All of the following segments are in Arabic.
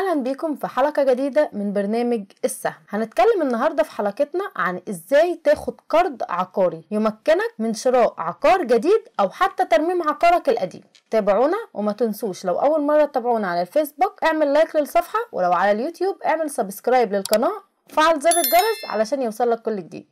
أهلا بيكم في حلقة جديدة من برنامج السهم. هنتكلم النهاردة في حلقتنا عن إزاي تاخد قرض عقاري يمكنك من شراء عقار جديد أو حتى ترميم عقارك القديم. تابعونا وما تنسوش لو أول مرة تتابعونا على الفيسبوك اعمل like للصفحة ولو على اليوتيوب اعمل subscribe للقناة وفعل زر الجرس علشان يوصلك كل جديد.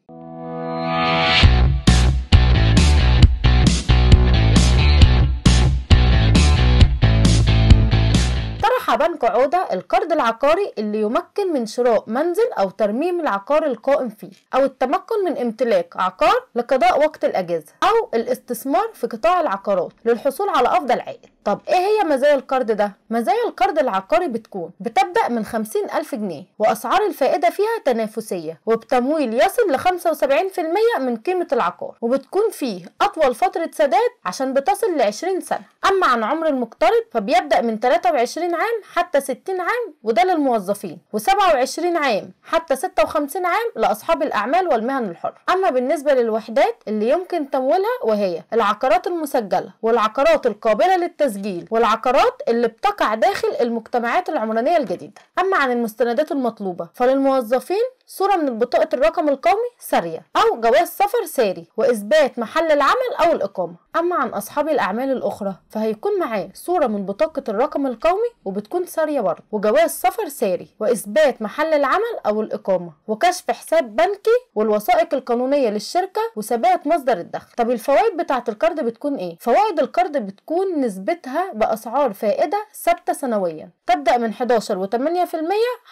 بنك عودة القرض العقاري اللي يمكن من شراء منزل أو ترميم العقار القائم فيه أو التمكن من امتلاك عقار لقضاء وقت الأجازة أو الاستثمار في قطاع العقارات للحصول على أفضل عائد طب إيه هي مزايا القرض ده؟ مزايا القرض العقاري بتكون بتبدأ من 50 ألف جنيه وأسعار الفائدة فيها تنافسية وبتمويل يصل ل 75% من قيمة العقار وبتكون فيه أطول فترة سداد عشان بتصل ل 20 سنة أما عن عمر المقترض فبيبدأ من 23 عام حتى 60 عام وده للموظفين و27 عام حتى 56 عام لأصحاب الأعمال والمهن الحرة أما بالنسبة للوحدات اللي يمكن تمويلها وهي العقارات المسجلة والعقارات القابلة للتسجيل والعقارات اللي بتقع داخل المجتمعات العمرانية الجديدة. أما عن المستندات المطلوبة فللموظفين صورة من بطاقة الرقم القومي سارية أو جواز سفر ساري وإثبات محل العمل أو الإقامة. أما عن أصحاب الأعمال الأخرى فهيكون معاه صورة من بطاقة الرقم القومي وبتكون سارية برضه وجواز سفر ساري وإثبات محل العمل أو الإقامة وكشف حساب بنكي والوثائق القانونية للشركة وثبات مصدر الدخل. طب الفوائد بتاعة القرض بتكون إيه؟ فوائد القرض بتكون نسبتها بأسعار فائدة ثابتة سنويا. تبدأ من 11 و8%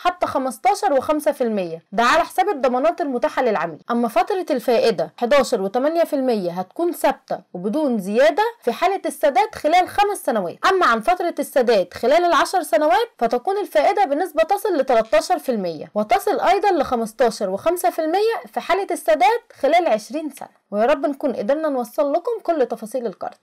حتى 15 و5% ده على حساب الضمانات المتاحة للعميل. أما فترة الفائدة 11 و8% هتكون ثابتة وبدون زيادة في حالة السداد خلال خمس سنوات. أما عن فترة السداد خلال العشر سنوات فتكون الفائدة بنسبة تصل ل 13% وتصل أيضا ل 15 و5% في حالة السداد خلال 20 سنة. ويا رب نكون قدرنا نوصل لكم كل تفاصيل القرض.